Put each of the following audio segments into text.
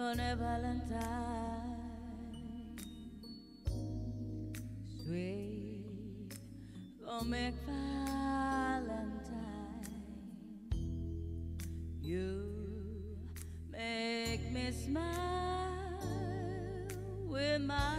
for the Valentine. Sweet for Valentine. You make me smile with my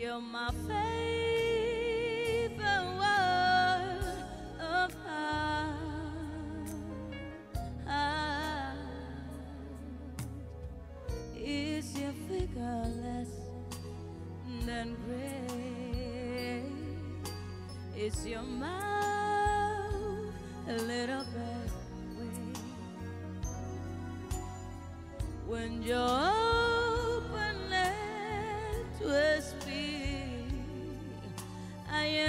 you're my favorite word of art. Is your figure less than gray? Is your mouth a little bit weak? When you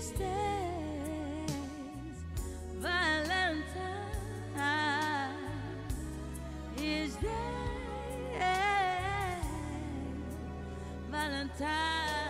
stay. He stays, Valentine is there, Valentine.